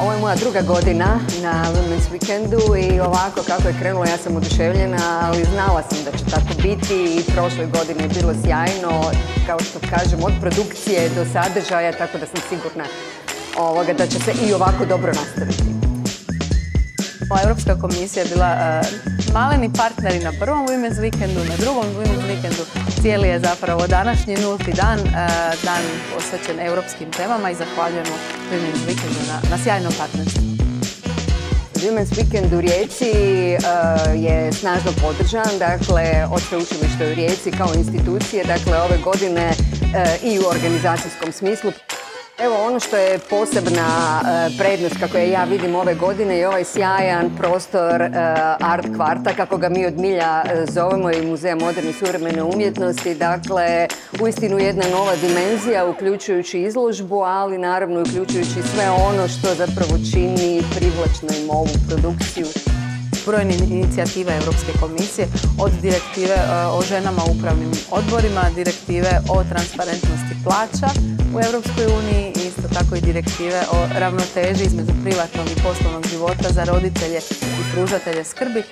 Ovo je moja druga godina na Women's Weekendu i ovako kako je krenulo ja sam oduševljena, ali znala sam da će tako biti i prošle godine je bilo sjajno, kao što kažem, od produkcije do sadržaja, tako da sam sigurna ovoga, da će se i ovako dobro nastaviti. Europska komisija je bila uh, maleni partneri na prvom Women's Weekendu, na drugom Women's Weekendu. Cijeli je zapravo današnji nulti dan, uh, dan posvećen europskim temama i zahvaljujemo Women's Weekendu na, na sjajnom partnerstvu. Women's Weekend u Rijeci uh, je snažno podržan, dakle od sveučilišta u Rijeci kao institucije, dakle ove godine i u organizacijskom smislu. Evo ono što je posebna e, prednost kako ja vidim ove godine je ovaj sjajan prostor e, art kvarta kako ga mi od milja e, zovemo i Muzeja moderne i suvremene umjetnosti. Dakle, uistinu jedna nova dimenzija uključujući izložbu, ali naravno uključujući sve ono što zapravo čini privlačnom ovu produkciju brojne inicijative Europske komisije, od direktive o ženama u upravnim odborima, direktive o transparentnosti plaća u Europskoj uniji i isto tako i direktive o ravnoteži između privatnog i poslovnog života za roditelje i pružatelje skrbi.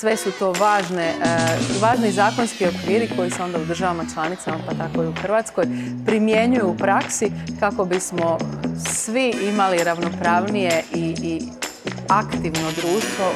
Sve su to važne, e, važni zakonski okviri koji se onda u državama članicama, pa tako i u Hrvatskoj, primjenjuju u praksi kako bismo svi imali ravnopravnije i aktivno društvo